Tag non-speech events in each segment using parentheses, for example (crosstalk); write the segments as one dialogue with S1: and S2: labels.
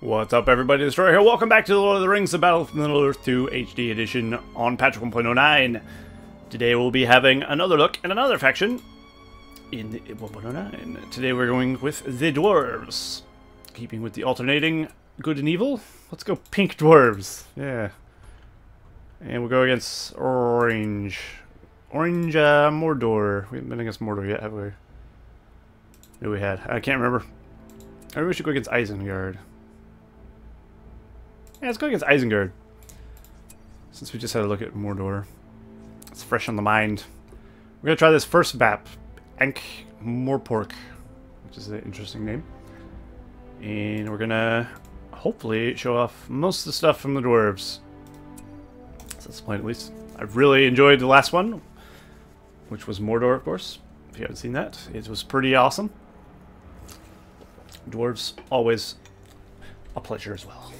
S1: What's up everybody, Destroyer here. Welcome back to The Lord of the Rings, The Battle for Middle-earth 2 HD Edition on patch 1.09. Today we'll be having another look at another faction in 1.09. Today we're going with the Dwarves. Keeping with the alternating good and evil, let's go pink dwarves. Yeah. And we'll go against orange. Orange uh, Mordor. We haven't been against Mordor yet, have we? Who we had? I can't remember. Maybe we should go against Isengard. Yeah, let's go against Isengard. Since we just had a look at Mordor. It's fresh on the mind. We're going to try this first map. Ankh Morpork. Which is an interesting name. And we're going to hopefully show off most of the stuff from the dwarves. That's the plan at least. I really enjoyed the last one. Which was Mordor, of course. If you haven't seen that. It was pretty awesome. Dwarves, always a pleasure as well.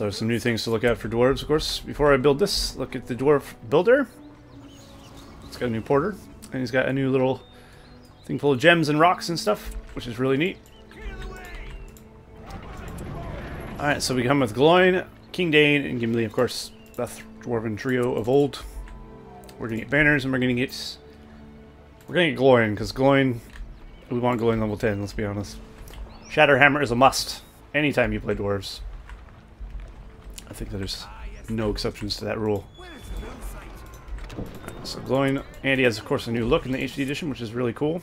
S1: So some new things to look at for dwarves, of course. Before I build this, look at the dwarf builder. It's got a new porter, and he's got a new little thing full of gems and rocks and stuff, which is really neat. Alright, so we come with Gloin, King Dain, and Gimli, of course, the dwarven trio of old. We're gonna get banners, and we're gonna get... We're gonna get Gloin, because Gloin... We want Gloin level 10, let's be honest. Shatterhammer is a must, anytime you play dwarves. I think there's no exceptions to that rule. So Gloin Andy has of course a new look in the HD edition, which is really cool.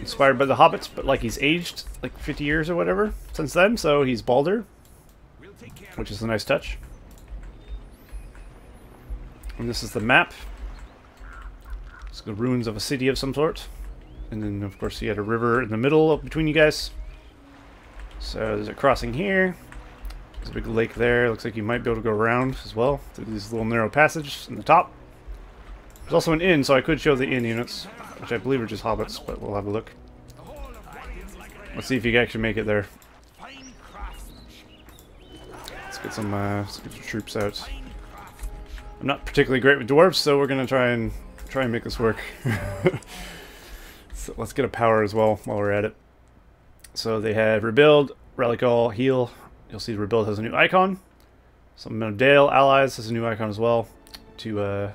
S1: Inspired by the Hobbits, but like he's aged like 50 years or whatever since then, so he's balder, which is a nice touch. And this is the map. It's the ruins of a city of some sort. And then of course you had a river in the middle between you guys. So there's a crossing here. There's a big lake there. Looks like you might be able to go around as well through these little narrow passages in the top. There's also an inn, so I could show the inn units, which I believe are just hobbits, but we'll have a look. Let's see if you can actually make it there. Let's get some, uh, let's get some troops out. I'm not particularly great with dwarves, so we're gonna try and try and make this work. (laughs) so let's get a power as well while we're at it. So they have rebuild, relic all, heal, You'll see Rebuild has a new icon. Some of Dale Allies has a new icon as well. To, uh...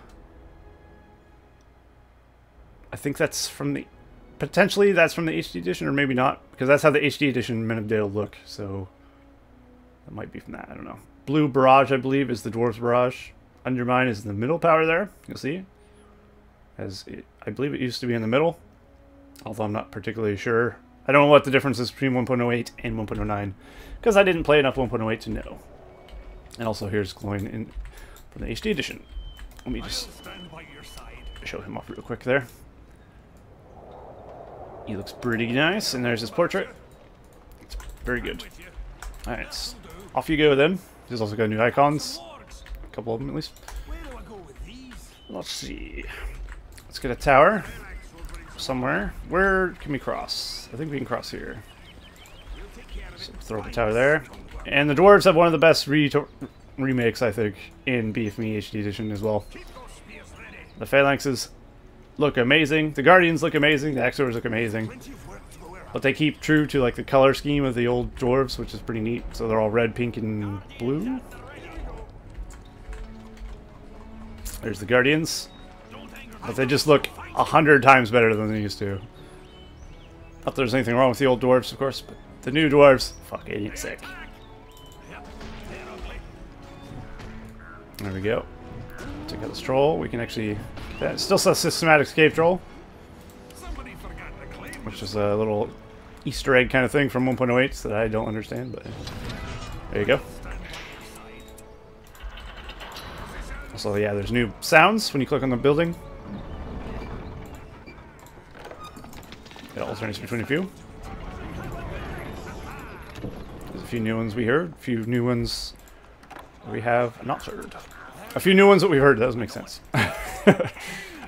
S1: I think that's from the... Potentially that's from the HD edition, or maybe not. Because that's how the HD edition Men of Dale look, so... That might be from that, I don't know. Blue Barrage, I believe, is the Dwarves Barrage. Undermine is the middle power there, you'll see. As it, I believe it used to be in the middle. Although I'm not particularly sure. I don't know what the difference is between 1.08 and 1.09 because I didn't play enough 1.08 to know. And also here's Gloin in from the HD edition. Let me just show him off real quick there. He looks pretty nice, and there's his portrait. It's very good. Alright, off you go then. He's also got new icons. A couple of them at least. Let's see. Let's get a tower somewhere. Where can we cross? I think we can cross here. So throw the tower there. And the dwarves have one of the best re remakes, I think, in BFME HD edition as well. The phalanxes look amazing. The guardians look amazing. The Exors look amazing. But they keep true to like the color scheme of the old dwarves, which is pretty neat. So they're all red, pink, and blue. There's the guardians. But they just look a hundred times better than they used to. Not that there's anything wrong with the old dwarves, of course, but the new dwarves, fuck fucking sick. There we go. Take out this troll. We can actually... That still says systematic cave troll. Which is a little Easter egg kind of thing from 1.08 that I don't understand, but there you go. So yeah, there's new sounds when you click on the building. It alternates between a few There's a few new ones we heard, a few new ones we have not heard. A few new ones that we heard, that doesn't make sense. (laughs) I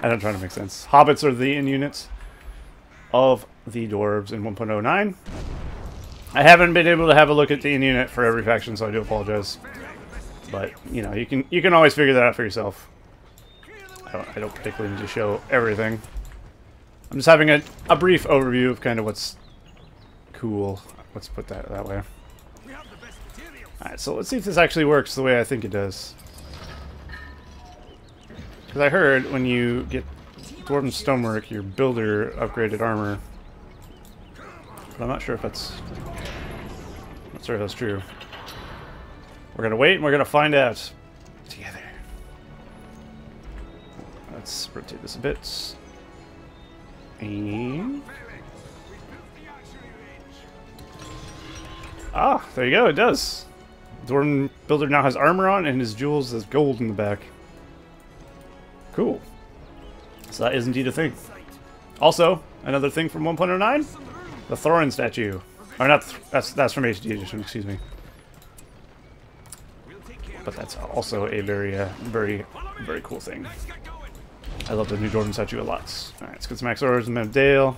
S1: don't try to make sense. Hobbits are the in units of the dwarves in 1.09. I haven't been able to have a look at the in unit for every faction, so I do apologize. But you know, you can you can always figure that out for yourself. I don't, I don't particularly need to show everything. I'm just having a, a brief overview of kind of what's cool. Let's put that that way. Alright, so let's see if this actually works the way I think it does. Because I heard when you get Dwarven Stonework, your builder upgraded armor. But I'm not sure if that's... Not sure if that's true. We're gonna wait and we're gonna find out together. Let's rotate this a bit. Ah, there you go, it does. Dwarven Builder now has armor on and his jewels has gold in the back. Cool. So that is indeed a thing. Also, another thing from 1.09, the Thorin statue. Or not, th that's, that's from HD edition, excuse me. But that's also a very, uh, very, very cool thing. I love the new Jordan statue a lot. Alright, let's get some max orders and of Dale.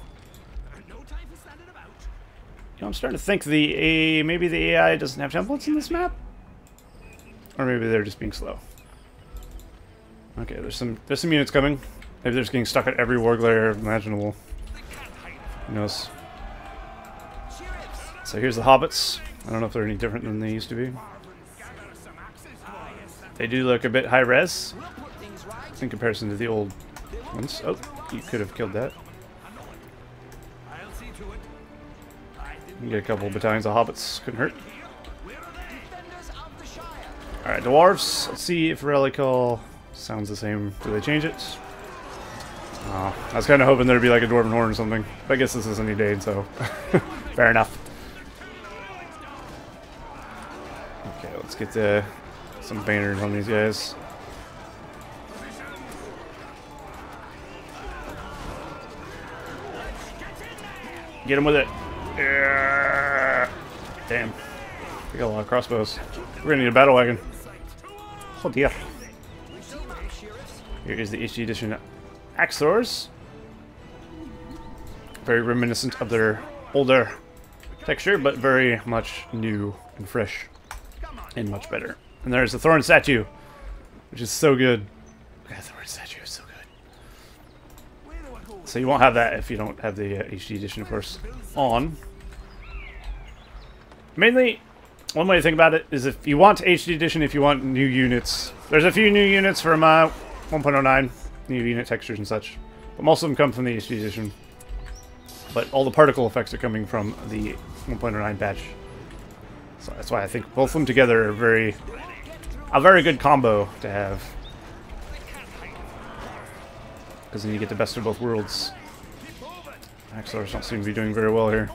S1: You know, I'm starting to think the A maybe the AI doesn't have templates in this map? Or maybe they're just being slow. Okay, there's some there's some units coming. Maybe they're just getting stuck at every war glare imaginable. Who knows? So here's the hobbits. I don't know if they're any different than they used to be. They do look a bit high res in comparison to the old ones. Oh, you could have killed that. You get a couple of battalions of hobbits. Couldn't hurt. Alright, dwarves. Let's see if Relical sounds the same. Do they change it? Oh, I was kind of hoping there'd be like a Dwarven Horn or something. But I guess this is any day, so (laughs) fair enough. Okay, let's get the, some banners on these guys. Get him with it. Yeah. Damn. We got a lot of crossbows. We're gonna need a battle wagon. Oh dear. Here is the HD edition Axors. Very reminiscent of their older texture, but very much new and fresh. And much better. And there's the Thorin statue, which is so good. Yeah, Thorin statue so you won't have that if you don't have the uh, HD edition, of course, on. Mainly, one way to think about it is if you want HD edition, if you want new units. There's a few new units from uh, 1.09, new unit textures and such. But most of them come from the HD edition. But all the particle effects are coming from the 1.09 patch. So that's why I think both of them together are very... A very good combo to have. Because then you get the best of both worlds. Axlars don't seem to be doing very well here.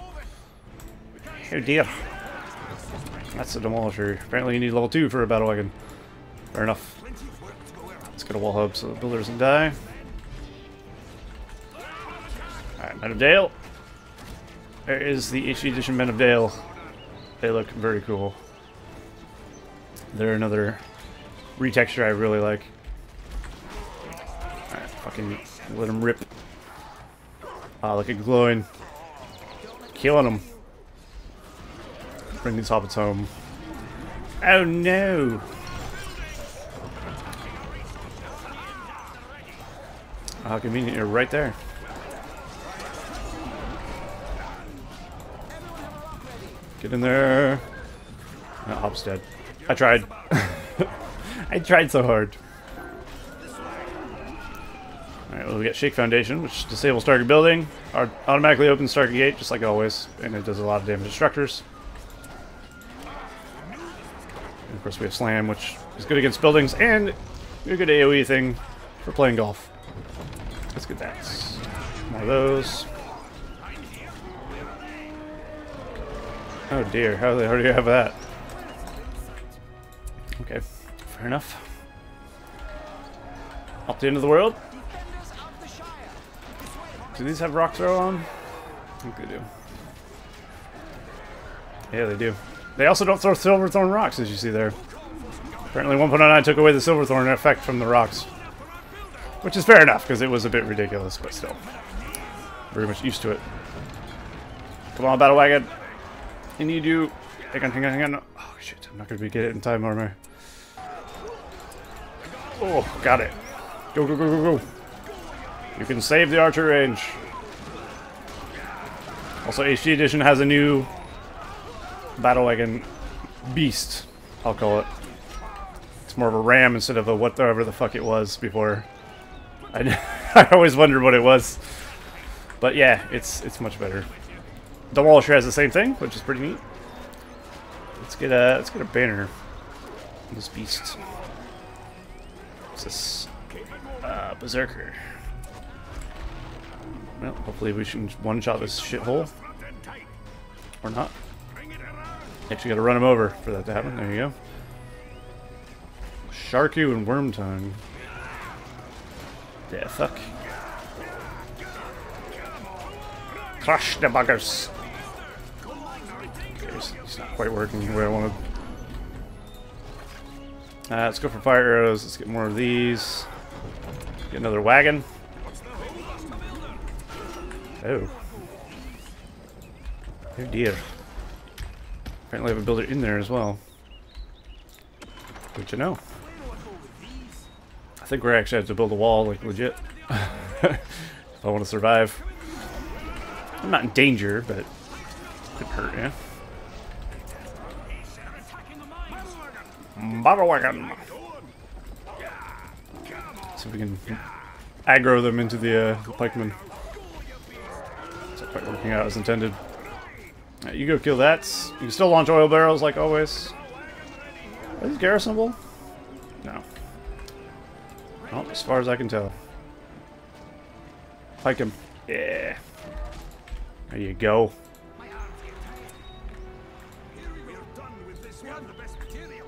S1: Oh dear. That's a demolisher. Apparently you need level 2 for a battle wagon. Fair enough. Let's get a wall hub so the builder doesn't die. Alright, Men of Dale. There is the HD edition Men of Dale. They look very cool. They're another retexture I really like. Alright, fucking let him rip. Ah, look at Gloin. Killing him. Bring these hobbits home. Oh no! How convenient, you're right there. Get in there. No, Hop's dead. I tried. (laughs) I tried so hard. Alright, well we got Shake Foundation, which disables target building. Automatically opens target gate, just like always. And it does a lot of damage to structures. And of course we have Slam, which is good against buildings, and a good AoE thing for playing golf. Let's get that. One of those. Oh dear, how the hell do you have that? Okay, fair enough. Up the end of the world. Do these have rock throw on? I think they do. Yeah, they do. They also don't throw Silverthorn rocks, as you see there. Apparently 1.09 took away the Silverthorn effect from the rocks. Which is fair enough, because it was a bit ridiculous, but still. Very much used to it. Come on, Battle Wagon. I need you. Hang on, hang on, hang on. Oh, shit. I'm not going to be get it in time, armor. Oh, got it. Go, go, go, go, go. You can save the archer range. Also, HD Edition has a new battle wagon beast, I'll call it. It's more of a ram instead of a whatever the fuck it was before. (laughs) I, I always wondered what it was. But yeah, it's it's much better. The Walsher has the same thing, which is pretty neat. Let's get a let's get a banner. This beast. What's this? Uh, Berserker. Well, hopefully we can one-shot this shithole. Or not. Actually gotta run him over for that to happen. There you go. Sharku and Wormtongue. Yeah, fuck. Crush the buggers. Okay, not quite working the way I wanted. Uh, let's go for fire arrows. Let's get more of these. Get another wagon. Oh. Oh dear. Apparently I have a builder in there as well. Good to know. I think we're actually have to build a wall, like legit. (laughs) if I want to survive. I'm not in danger, but could hurt, yeah. Battle wagon. See if we can aggro them into the, uh, the pikemen. Quite working out as intended. Right, you go kill that. You can still launch oil barrels like always. These garrisonable? No. Well, as far as I can tell. Pike him. Yeah. There you go.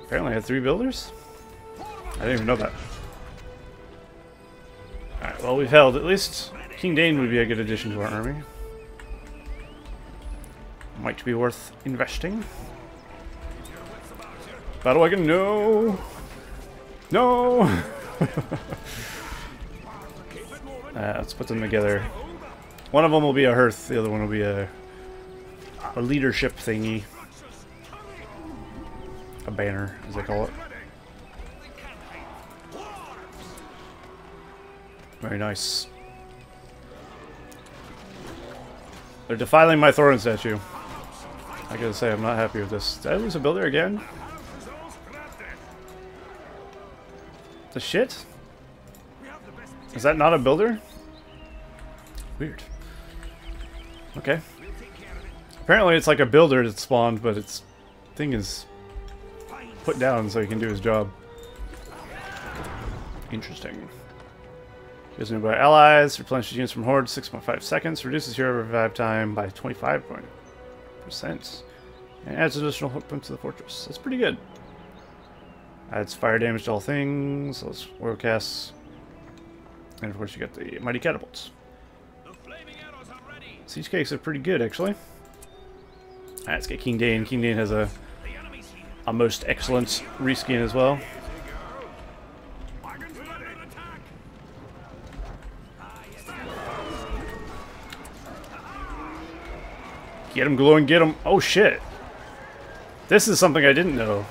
S1: Apparently I had three builders? I didn't even know that. Alright, well we've held. At least King Dain would be a good addition to our army. Might be worth investing. Battle wagon, no! No! (laughs) uh, let's put them together. One of them will be a hearth, the other one will be a, a leadership thingy. A banner, as they call it. Very nice. They're defiling my Thorin statue. I gotta say, I'm not happy with this. Did I lose a builder again? The shit? Is that not a builder? Weird. Okay. Apparently it's like a builder that spawned, but its thing is put down so he can do his job. Interesting. Gives me nearby allies, replenishes units from Horde 6.5 seconds, reduces hero revive time by 25% and adds additional hook points to the fortress. That's pretty good. Adds fire damage to all things, those oil casts, and of course you got the mighty catapults. Siege cakes are pretty good, actually. Alright, let's get King Dain. King Dain has a, a most excellent reskin as well. Get him, Gloin, get him. Oh, shit. This is something I didn't know.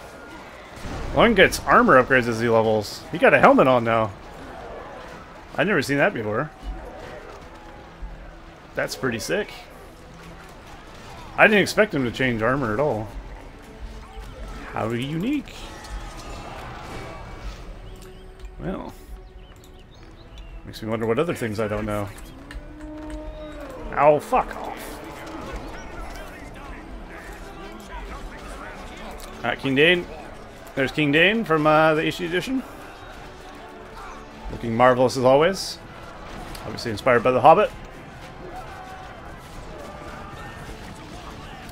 S1: One gets armor upgrades as he levels. He got a helmet on now. I've never seen that before. That's pretty sick. I didn't expect him to change armor at all. How unique. Well. Makes me wonder what other things I don't know. Oh, fuck off. Alright, King Dain. There's King Dain from uh, the HD edition. Looking marvelous as always. Obviously inspired by The Hobbit.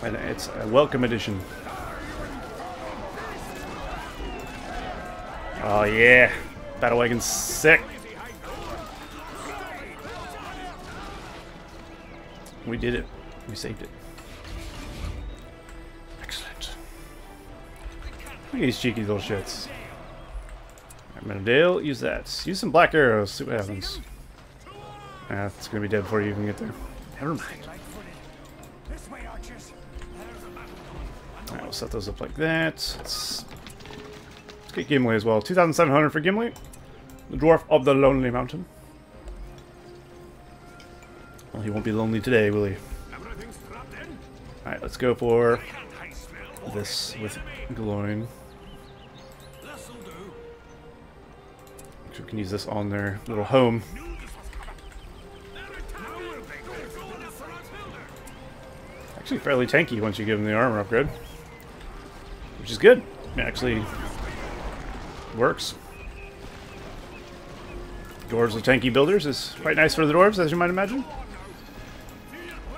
S1: And it's a welcome edition. Oh yeah, Battle Wagon's sick. We did it. We saved it. Look at these cheeky little shits. Menadale, use that. Use some black arrows, see what happens. Ah, it's gonna be dead before you even get there. Never mind. Alright, we'll set those up like that. Let's, let's get Gimli as well. 2,700 for Gimli. The Dwarf of the Lonely Mountain. Well, he won't be lonely today, will he? Alright, let's go for this with we can use this on their little home. Actually fairly tanky once you give them the armor upgrade. Which is good. It actually works. Dwarves with tanky builders is quite nice for the dwarves, as you might imagine.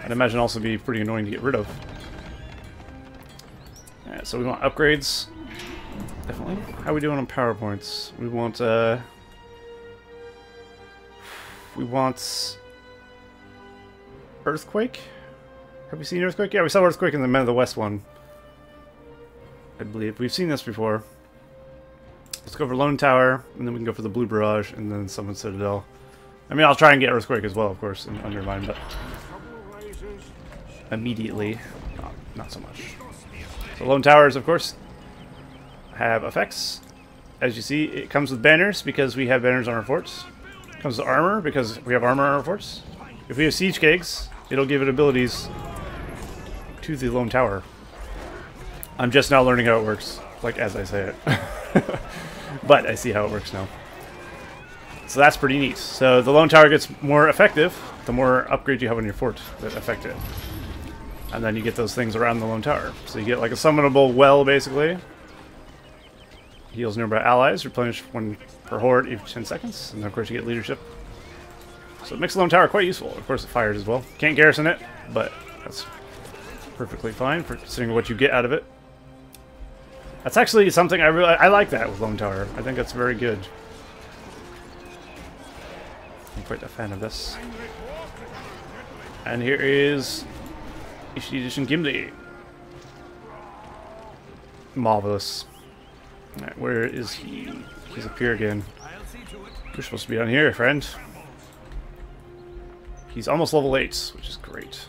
S1: I'd imagine also be pretty annoying to get rid of. Alright, so we want upgrades. Definitely. How are we doing on power points? We want, uh... We want... Earthquake? Have we seen Earthquake? Yeah, we saw Earthquake in the Men of the West one. I believe. We've seen this before. Let's go for Lone Tower, and then we can go for the Blue Barrage, and then Summon Citadel. I mean, I'll try and get Earthquake as well, of course, and Undermine, but... Immediately, not, not so much. So Lone Towers, of course, have effects. As you see, it comes with banners, because we have banners on our forts. Comes with armor, because we have armor on our force. If we have Siege cakes, it'll give it abilities to the Lone Tower. I'm just now learning how it works, like as I say it. (laughs) but I see how it works now. So that's pretty neat. So the Lone Tower gets more effective the more upgrades you have on your fort that affect it. And then you get those things around the Lone Tower. So you get like a summonable well, basically. Heals nearby allies, replenish one per horde each 10 seconds. And then of course you get leadership. So it makes Lone Tower quite useful. Of course it fires as well. Can't garrison it, but that's perfectly fine for considering what you get out of it. That's actually something I really I like that with Lone Tower. I think that's very good. I'm quite a fan of this. And here is HD Edition Gimli. Marvelous. Where is he? He's up here again. You're supposed to be on here, friend. He's almost level 8, which is great.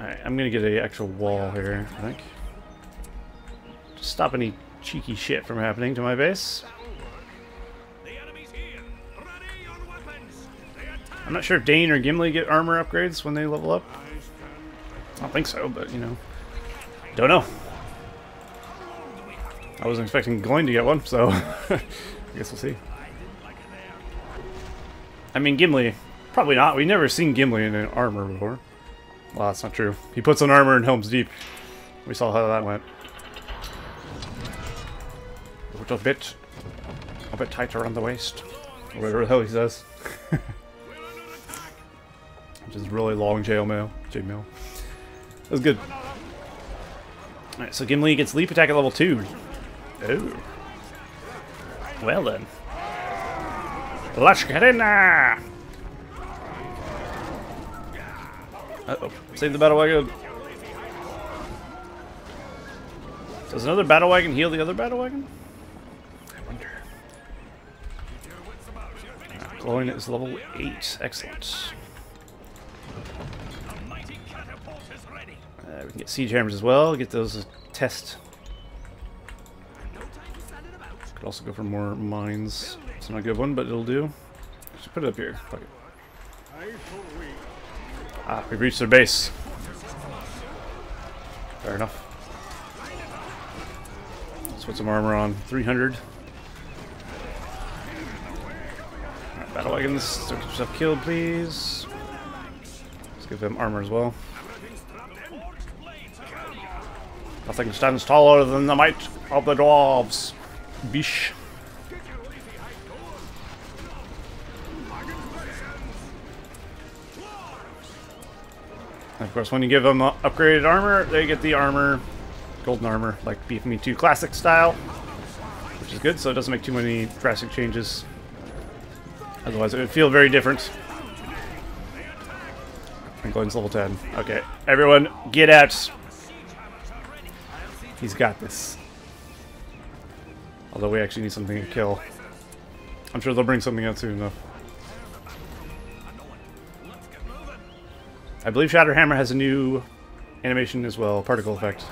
S1: Alright, I'm gonna get an actual wall here, I think. To stop any cheeky shit from happening to my base. I'm not sure if Dain or Gimli get armor upgrades when they level up. I don't think so, but, you know. Don't know. I wasn't expecting Gloin to get one, so (laughs) I guess we'll see. I mean, Gimli, probably not. We've never seen Gimli in an armor before. Well, that's not true. He puts on armor in Helm's Deep. We saw how that went. A bit, a bit tighter around the waist. Or whatever the hell he says. (laughs) Which is really long chainmail. Chainmail. That was good. Alright, so Gimli gets leap attack at level 2. Oh. Well then. Let's get in there! Uh-oh. Save the battle wagon. Does another battle wagon heal the other battle wagon? I wonder. Gloin is level 8. Excellent. Uh, we can get siege hammers as well. Get those test. Could also go for more mines. It's not a good one, but it'll do. Just put it up here. Fuck it. Ah, we've reached their base. Fair enough. Let's put some armor on. 300. Right, battle wagons. Stuff killed, please. Let's give them armor as well. Nothing stands taller than the might of the dwarves. Bish. And of course, when you give them upgraded armor, they get the armor, golden armor, like BFME 2 Classic style, which is good, so it doesn't make too many drastic changes. Otherwise, it would feel very different. And Gloin's level 10. Okay, everyone, get out! He's got this. Although we actually need something to kill. I'm sure they'll bring something out soon, though. I believe Shatterhammer has a new animation as well, particle effect.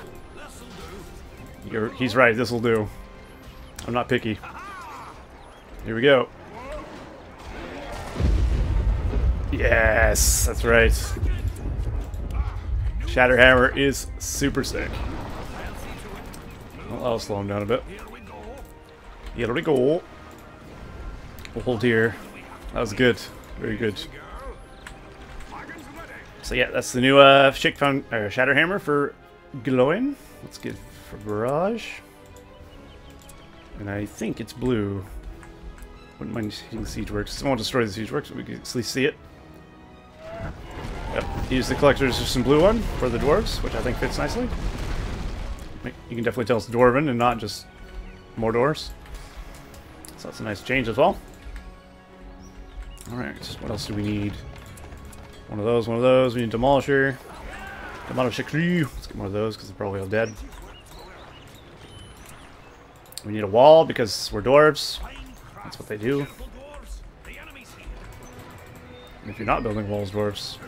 S1: You're, he's right, this will do. I'm not picky. Here we go. Yes, that's right. Shatterhammer is super sick. I'll slow him down a bit. Here we go. Hold here. That was good. Very good. So yeah, that's the new uh, Shake Found Shatterhammer for Gloin. Let's get for barrage. And I think it's blue. Wouldn't mind hitting siege works. I won't destroy the siege works, we can at least see it. Yep. Use the collector's just some blue one for the dwarves, which I think fits nicely. You can definitely tell it's dwarven and not just Mordor. So that's a nice change as well. Alright, what else do we need? One of those, one of those. We need Demolisher. Demolisher. Let's get more of those because they're probably all dead. We need a wall because we're dwarves. That's what they do. If you're not building walls, dwarves,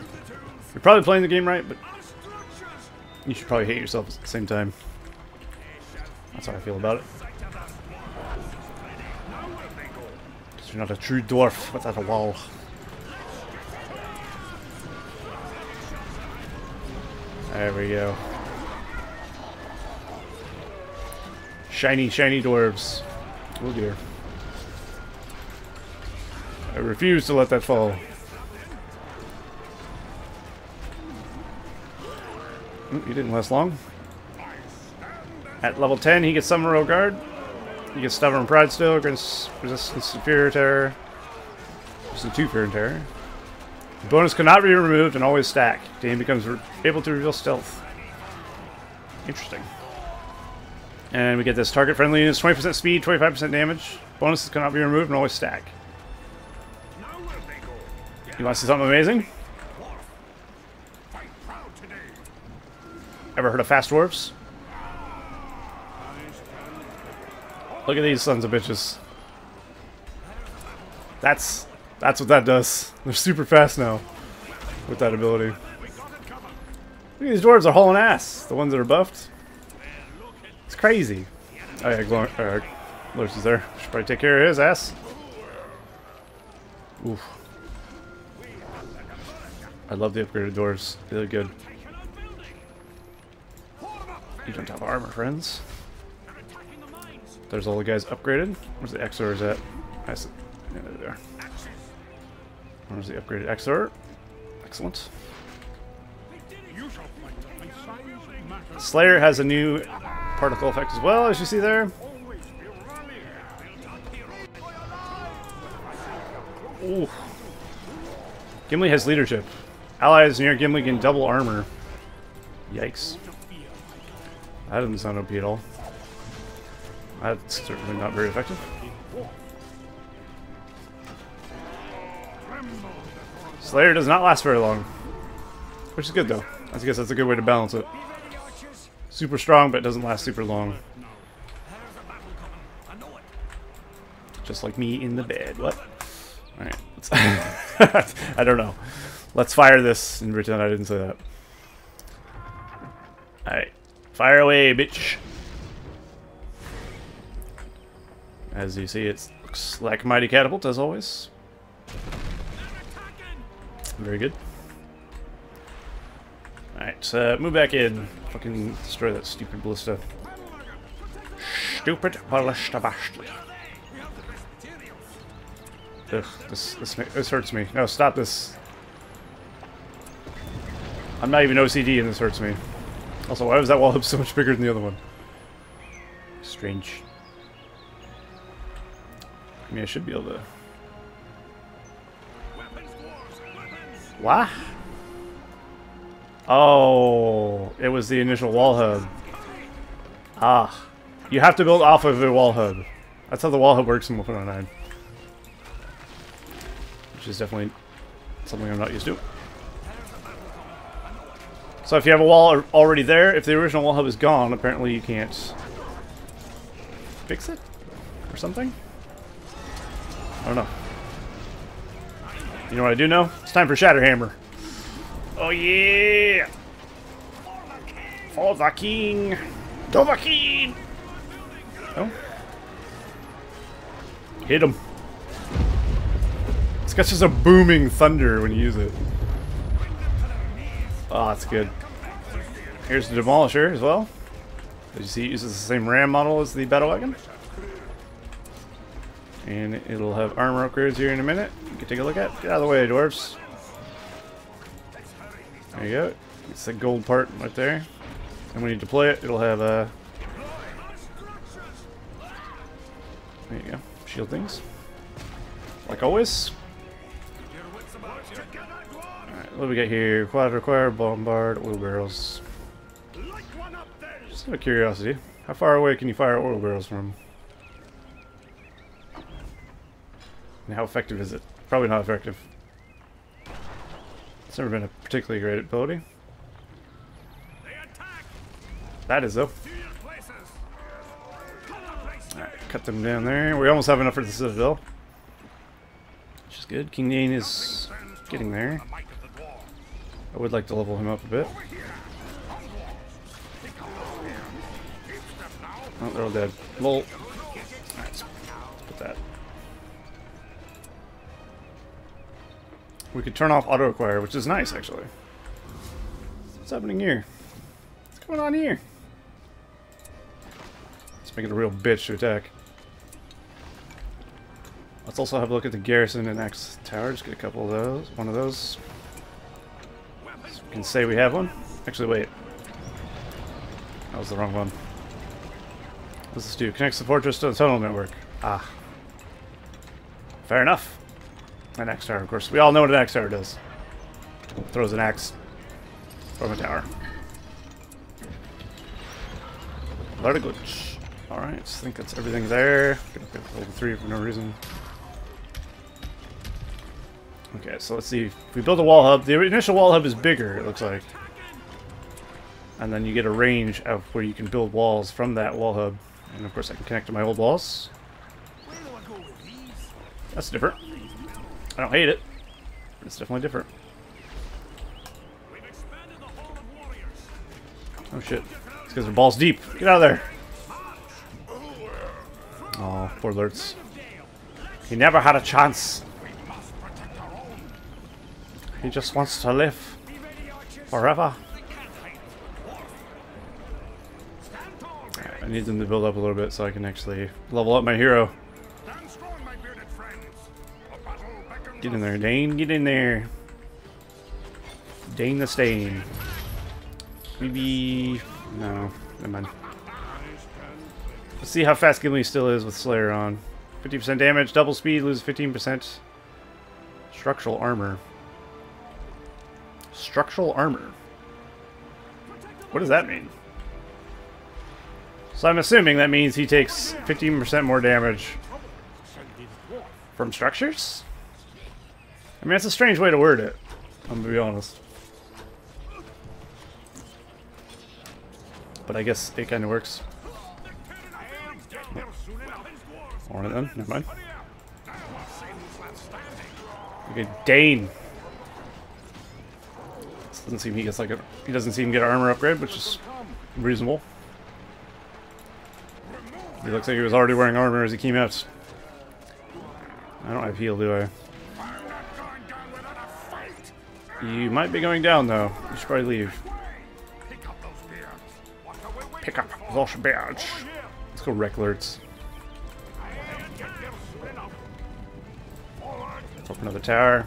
S1: you're probably playing the game right, but you should probably hate yourself at the same time. That's how I feel about it. Because you're not a true dwarf without a wall. There we go. Shiny, shiny dwarves. Oh dear. I refuse to let that fall. Ooh, he didn't last long. At level 10, he gets Summon Royal Guard. He get Stubborn Pride still, against Resistance to Fear Terror. Resistance to Fear and Terror. The bonus cannot be removed and always stack. Dain becomes able to reveal stealth. Interesting. And we get this target friendliness, 20% speed, 25% damage. Bonuses cannot be removed and always stack. You want to see something amazing? Ever heard of fast dwarves? Look at these sons of bitches. That's that's what that does. They're super fast now with that ability. Look at these dwarves are hauling ass. The ones that are buffed. It's crazy. Oh yeah, Glor uh, is there. Should probably take care of his ass. Oof. I love the upgraded doors. They look good. You don't have armor, friends. There's all the guys upgraded. Where's the XORs at? I see. Yeah, there. Where's the upgraded XOR? Excellent. Slayer has a new particle effect as well, as you see there. Ooh. Gimli has leadership. Allies near Gimli can double armor. Yikes. That doesn't sound OP at all. That's certainly not very effective. Slayer does not last very long. Which is good though. I guess that's a good way to balance it. Super strong, but doesn't last super long. Just like me in the bed. What? Alright. (laughs) I don't know. Let's fire this and pretend I didn't say that. Alright. Fire away, bitch. As you see, it looks like a mighty catapult, as always. Very good. Alright, uh, move back in. Fucking destroy that stupid ballista. Stupid ballista bastard. Ugh, this, this, this hurts me. No, stop this. I'm not even OCD and this hurts me. Also, why was that wall up so much bigger than the other one? Strange. I mean, I should be able to... What? Oh, it was the initial wall hub. Ah. You have to build off of the wall hub. That's how the wall hub works in 1.09. Which is definitely something I'm not used to. So if you have a wall already there, if the original wall hub is gone, apparently you can't fix it or something? I don't know. You know what I do know? It's time for Shatterhammer. Oh yeah! For the king! Dovahkiin! Oh. Hit him. It's got just a booming thunder when you use it. Oh, that's good. Here's the Demolisher as well. As you see, it uses the same RAM model as the Battle Wagon. And it'll have armor upgrades here in a minute. You can take a look at. Get out of the way, dwarves. There you go. It's the gold part right there. And when you deploy it, it'll have a... There you go. Shield things. Like always. Alright, what do we got here? Quad require, bombard, oil barrels. Just out of curiosity, how far away can you fire oil barrels from? And how effective is it? Probably not effective. It's never been a particularly great ability. That is though. Alright, cut them down there. We almost have enough for the Citadel. Which is good. King Dain is getting there. I would like to level him up a bit. Oh, they're all dead. Lol. We could turn off auto acquire, which is nice actually. What's happening here? What's going on here? Let's make it a real bitch to attack. Let's also have a look at the garrison and X tower. Just get a couple of those. One of those. So we can say we have one. Actually, wait. That was the wrong one. What does this do? Connects the fortress to the tunnel network. Ah. Fair enough. An axe tower, of course. We all know what an axe tower does. Throws an axe from a tower. Very good. Alright, I think that's everything there. Level 3 for no reason. Okay, so let's see. If we build a wall hub, the initial wall hub is bigger, it looks like. And then you get a range of where you can build walls from that wall hub. And of course I can connect to my old walls. That's different. I don't hate it, but it's definitely different. Oh shit. These guys are balls deep. Get out of there. Oh, poor Lurtz. He never had a chance. He just wants to live. Forever. I need them to build up a little bit so I can actually level up my hero. Get in there, Dain. Get in there. Dain the Stain. Maybe... No. Never mind. Let's see how fast Gimli still is with Slayer on. 50% damage, double speed, loses 15%. Structural armor. Structural armor. What does that mean? So I'm assuming that means he takes 15% more damage from structures? I mean, that's a strange way to word it. I'm gonna be honest. But I guess it kind of works. It then, never mind. Okay, Dain. This doesn't seem he gets like a he doesn't seem to get armor upgrade, which is reasonable. He looks like he was already wearing armor as he came out. I don't have heal, do I? You might be going down, though. You should probably leave. Pick up those beards. Let's go. Open another tower.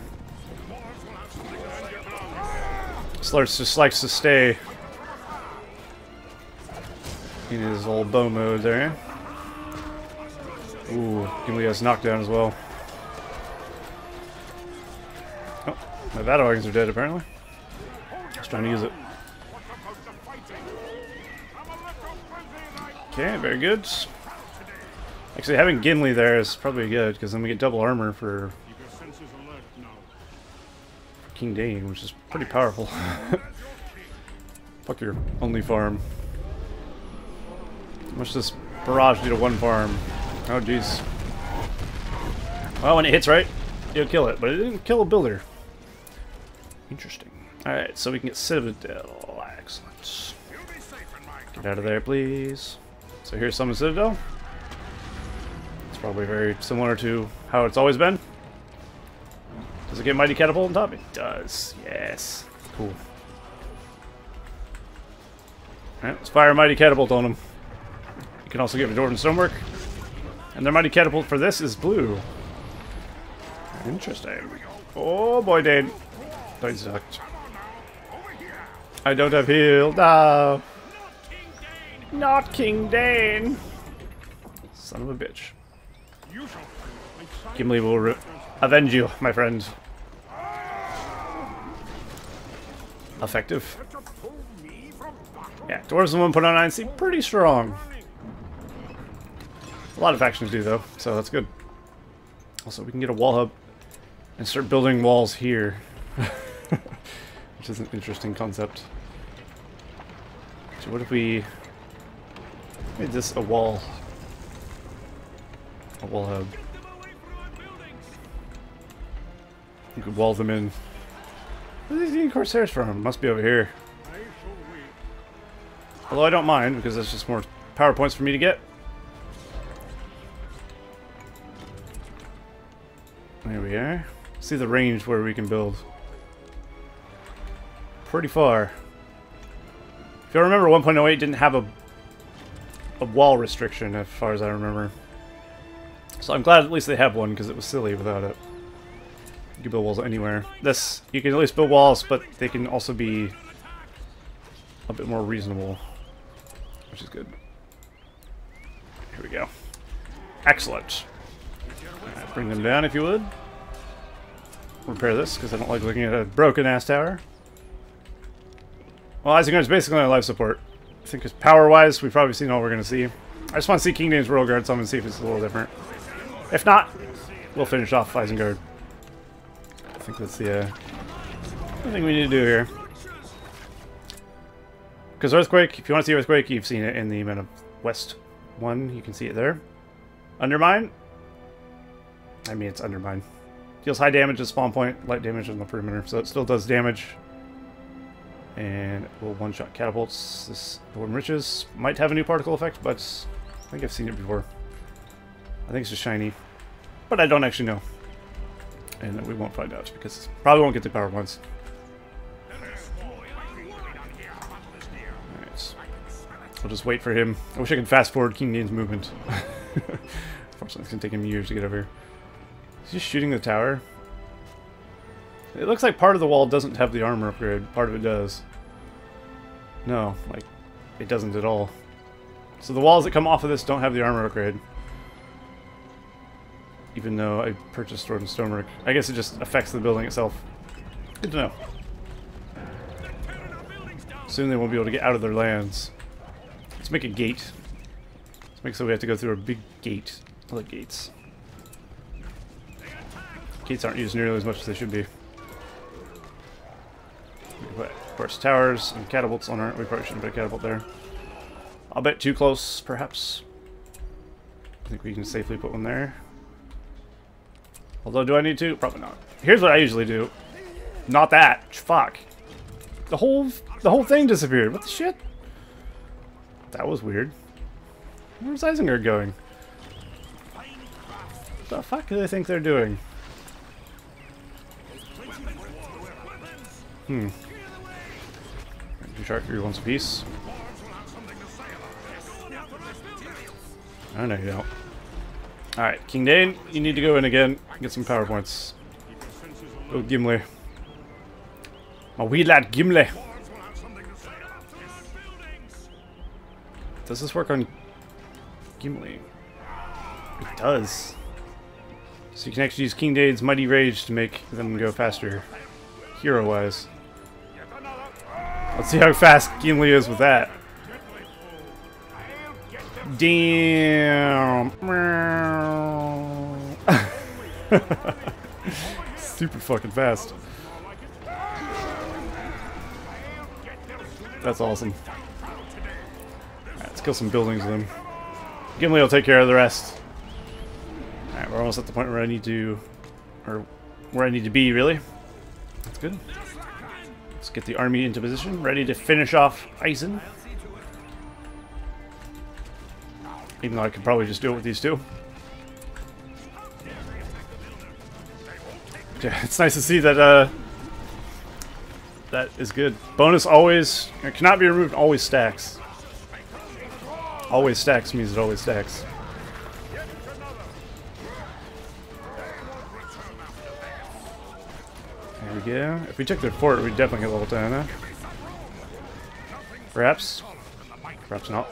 S1: Slurts just likes to stay in his old bow mode there. Ooh, Gimli has knockdown as well. My battle organs are dead, apparently. Just trying to use it. Okay, very good. Actually, having Gimli there is probably good, because then we get double armor for, for King Dain, which is pretty powerful. (laughs) Fuck your only farm. How much does Barrage do to one farm? Oh, jeez. Well, when it hits right, it'll kill it, but it didn't kill a builder. Interesting. Alright, so we can get Citadel. Excellent. Get out of there, please. So here's some Citadel. It's probably very similar to how it's always been. Does it get Mighty Catapult on top? It does. Yes. Cool. Alright, let's fire Mighty Catapult on them. You can also get Jordan Stonework. And their Mighty Catapult for this is blue. Interesting. Oh boy, Dain. Dain sucked. I don't have heal. No. Not King Dain. Son of a bitch. Gimli will avenge you, my friend. Effective. Yeah, Dwarves and 1.09 seem pretty strong. A lot of factions do, though, so that's good. Also, we can get a wall hub and start building walls here. (laughs) Which is an interesting concept. So what if we made this a wall? A wall hub. You could wall them in. Where are these getting Corsairs from? Must be over here. Although I don't mind, because that's just more power points for me to get. There we are. See the range where we can build. Pretty far. If you remember, 1.08 didn't have a, a wall restriction, as far as I remember. So I'm glad at least they have one, because it was silly without it. You can build walls anywhere. This, you can at least build walls, but they can also be a bit more reasonable, which is good. Here we go. Excellent. Right, bring them down if you would. Repair this, because I don't like looking at a broken-ass tower. Well, Isengard is basically on life support. I think power-wise, we've probably seen all we're going to see. I just want to see King Dain's Royal Guard so I'm going to see if it's a little different. If not, we'll finish off Isengard. I think that's the, uh, thing we need to do here. Because Earthquake, if you want to see Earthquake, you've seen it in the amount of West 1. You can see it there. Undermine. I mean, it's Undermine. Deals high damage at spawn point, light damage on the perimeter, so it still does damage. And will one-shot catapults. This Dwarven Riches might have a new particle effect, but I think I've seen it before. I think it's just shiny. But I don't actually know. And we won't find out, because probably won't get the power ones. Alright. We'll just wait for him. I wish I could fast forward King Dain's movement. (laughs) Unfortunately, it's going to take him years to get over here. He's just shooting the tower. It looks like part of the wall doesn't have the armor upgrade. Part of it does. No, like, it doesn't at all. So the walls that come off of this don't have the armor upgrade. Even though I purchased Sword and Stonework. I guess it just affects the building itself. Good to know. Soon they won't be able to get out of their lands. Let's make a gate. Let's make so we have to go through a big gate. I like gates. Gates aren't used nearly as much as they should be. Put, of course, towers and catapults on our... We probably shouldn't put a catapult there. I'll bet too close, perhaps. I think we can safely put one there. Although, do I need to? Probably not. Here's what I usually do. Not that. Fuck. The whole the whole thing disappeared. What the shit? That was weird. Where's Isengard going? What the fuck do they think they're doing? Hmm. Charcuterie wants a piece. I know you don't. Alright, King Dain, you need to go in again get some power points. Oh, Gimli. My wee lad Gimli. Does this work on Gimli? It does. So you can actually use King Dain's Mighty Rage to make them go faster, hero-wise. Let's see how fast Gimli is with that. Damn. (laughs) Super fucking fast. That's awesome. Let's kill some buildings with him. Gimli will take care of the rest. Alright, we're almost at the point where I need to... Or where I need to be, really. That's good. Get the army into position, ready to finish off Eisen. Even though I could probably just do it with these two. Yeah, it's nice to see that uh, that is good. Bonus always cannot be removed. Always stacks. Always stacks means it always stacks. Go. If we took their fort, we'd definitely get level 10, huh? Perhaps. Perhaps not.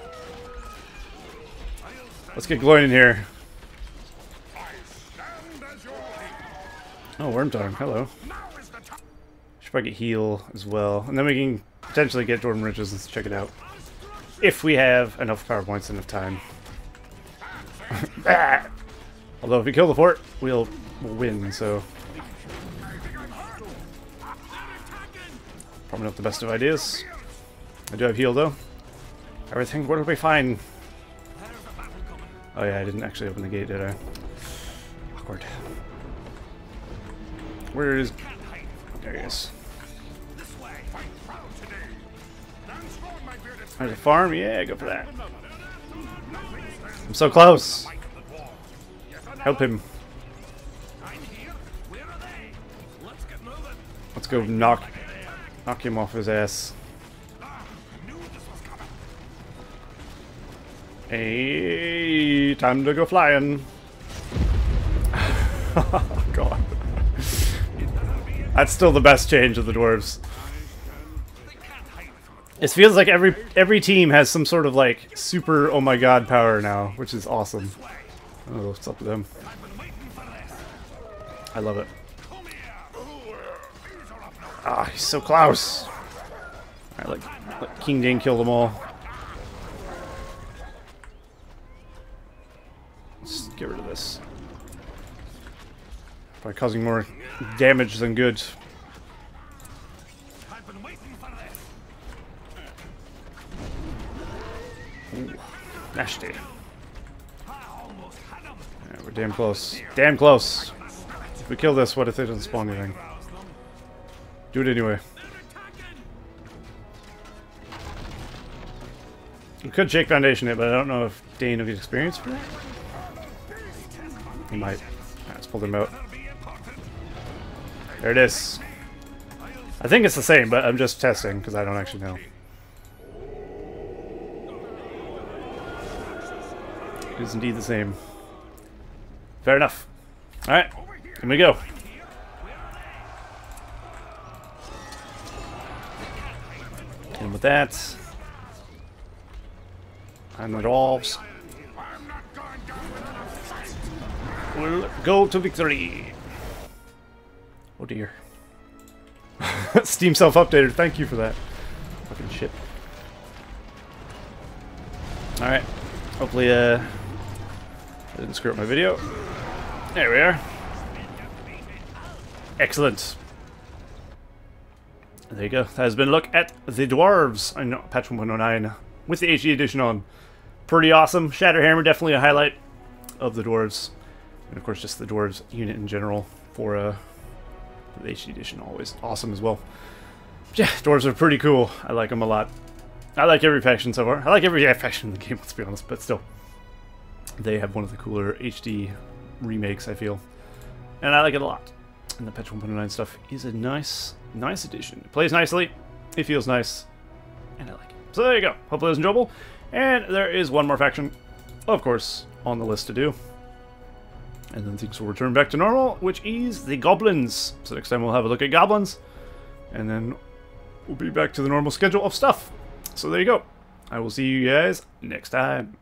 S1: Let's get Gloin in here. Oh, Wormtongue, hello. Should probably get heal as well. And then we can potentially get Dwarven Riches. Let's check it out. If we have enough power points and enough time. (laughs) Ah! Although if we kill the fort, we'll, we'll win, so... Probably not the best of ideas. I do have heal, though. Everything will be fine. Oh yeah, I didn't actually open the gate, did I? Awkward. Where is... There he is. There's a farm? Yeah, go for that. I'm so close. Help him. Let's go knock knock him off his ass. Hey, time to go flying. (laughs) oh, God. That's still the best change of the dwarves. It feels like every every team has some sort of like super oh my god power now, which is awesome. Oh, what's up with them? I love it. Ah, he's so close. Alright, let, let King Dain kill them all. Let's get rid of this. By causing more damage than good. Nasty. We're damn close. Damn close. If we kill this, what if they don't spawn anything? Do it anyway. We could shake foundation it, but I don't know if Dain will get experience for that. He might. Right, let's pull them out. There it is. I think it's the same, but I'm just testing because I don't actually know. It is indeed the same. Fair enough. Alright, here we go. And with that, and the dwarves will go to victory. Oh dear. (laughs) Steam self-updated, thank you for that. Fucking shit. Alright. Hopefully, uh... I didn't screw up my video. There we are. Excellent. There you go. That has been a look at the Dwarves on patch 1.09 with the HD edition on. Pretty awesome. Shatterhammer, definitely a highlight of the Dwarves. And of course, just the Dwarves unit in general for uh, the HD edition. Always awesome as well. Yeah, Dwarves are pretty cool. I like them a lot. I like every faction so far. I like every (laughs) faction in the game, let's be honest, but still. They have one of the cooler HD remakes, I feel. And I like it a lot. And the Patch 1.9 stuff is a nice, nice addition. It plays nicely, it feels nice, and I like it. So there you go. Hopefully it was enjoyable. And there is one more faction, of course, on the list to do. And then things will return back to normal, which is the Goblins. So next time we'll have a look at Goblins. And then we'll be back to the normal schedule of stuff. So there you go. I will see you guys next time.